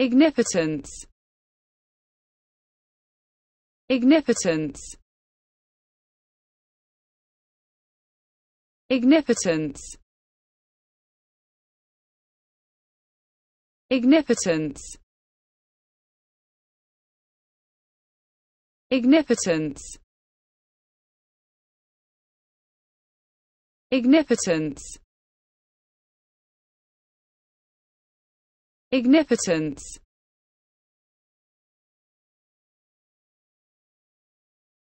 Ignipotence Ignipotence Ignipotence Ignipotence Ignipotence Ignipotence Ignipotence